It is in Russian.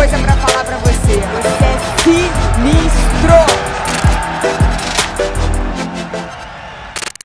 какой-то проблемы.